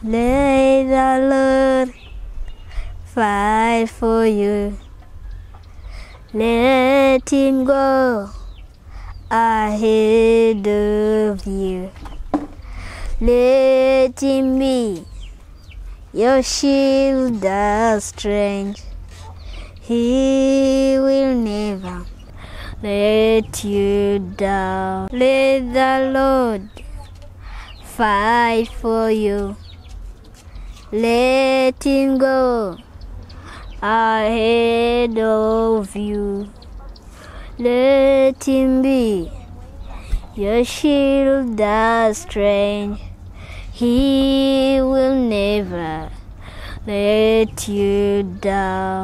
Let the Lord fight for you. Let him go ahead of you. Let him be your shield of strength. He will never let you down. Let the Lord fight for you. Let him go ahead of you. Let him be your shield that's strange. He will never let you down.